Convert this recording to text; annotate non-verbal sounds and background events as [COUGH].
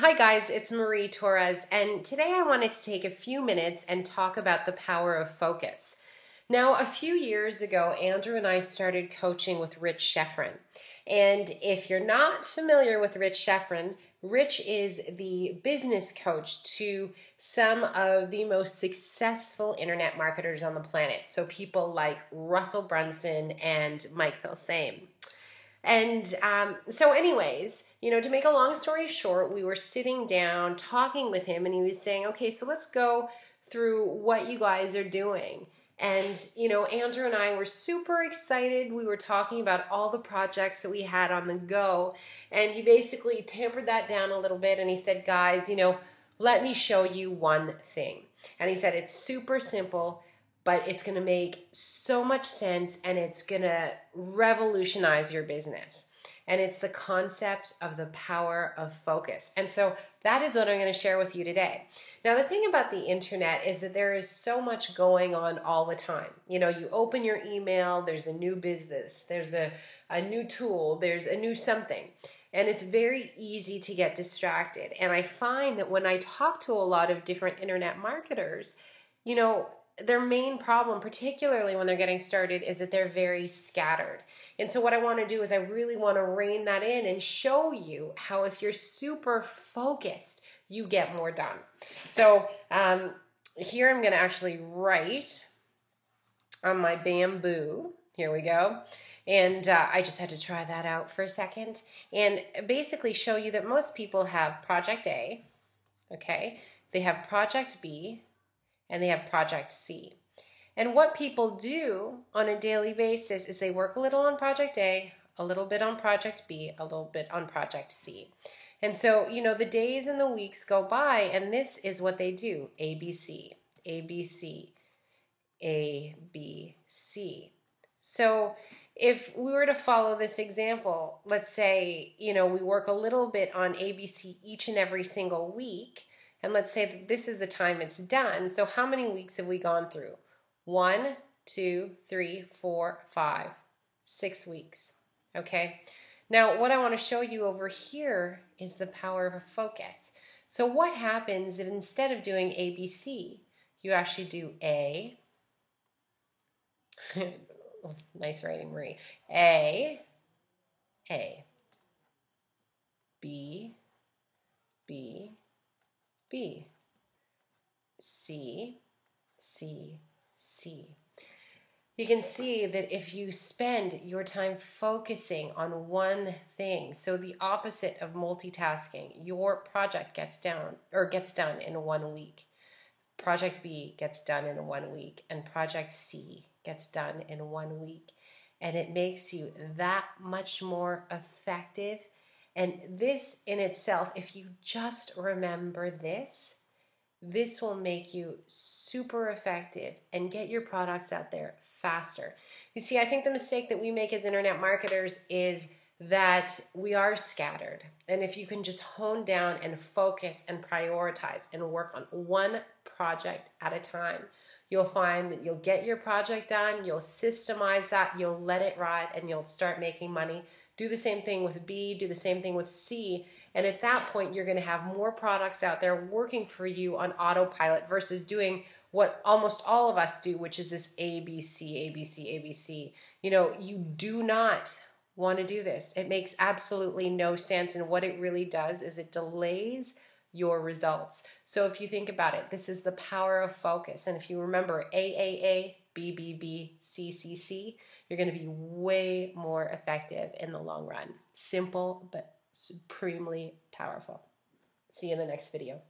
Hi, guys, it's Marie Torres, and today I wanted to take a few minutes and talk about the power of focus. Now, a few years ago, Andrew and I started coaching with Rich Schefren. And if you're not familiar with Rich Schefren, Rich is the business coach to some of the most successful internet marketers on the planet. So, people like Russell Brunson and Mike Filsaime. And um, so, anyways, you know, to make a long story short, we were sitting down talking with him, and he was saying, okay, so let's go through what you guys are doing. And, you know, Andrew and I were super excited. We were talking about all the projects that we had on the go. And he basically tampered that down a little bit and he said, guys, you know, let me show you one thing. And he said, it's super simple but it's going to make so much sense and it's going to revolutionize your business. And it's the concept of the power of focus. And so that is what I'm going to share with you today. Now, the thing about the internet is that there is so much going on all the time. You know, you open your email, there's a new business, there's a, a new tool, there's a new something. And it's very easy to get distracted. And I find that when I talk to a lot of different internet marketers, you know, their main problem, particularly when they're getting started, is that they're very scattered. And so, what I want to do is, I really want to rein that in and show you how, if you're super focused, you get more done. So, um, here I'm going to actually write on my bamboo. Here we go. And uh, I just had to try that out for a second and basically show you that most people have project A, okay? They have project B, and they have Project C. And what people do on a daily basis is they work a little on Project A, a little bit on Project B, a little bit on Project C. And so, you know, the days and the weeks go by, and this is what they do A, B, C, A, B, C, A, B, C. So, if we were to follow this example, let's say, you know, we work a little bit on ABC each and every single week, and let's say that this is the time it's done. So how many weeks have we gone through? One, two, three, four, five, six weeks. Okay. Now, what I want to show you over here is the power of a focus. So what happens if instead of doing ABC, you actually do A, [LAUGHS] nice writing, Marie, A, A, B, B, B, C, C, C. You can see that if you spend your time focusing on one thing, so the opposite of multitasking, your project gets down or gets done in one week. Project B gets done in one week, and Project C gets done in one week. And it makes you that much more effective and this in itself, if you just remember this, this will make you super effective and get your products out there faster. You see, I think the mistake that we make as internet marketers is that we are scattered. And if you can just hone down and focus and prioritize and work on one project at a time, you'll find that you'll get your project done, you'll systemize that, you'll let it ride, and you'll start making money do the same thing with B, do the same thing with C. And at that point, you're going to have more products out there working for you on autopilot versus doing what almost all of us do, which is this ABC, ABC, ABC. You know, you do not want to do this. It makes absolutely no sense. And what it really does is it delays your results. So if you think about it, this is the power of focus. And if you remember AAA, BBB, CCC, you're going to be way more effective in the long run. Simple, but supremely powerful. See you in the next video.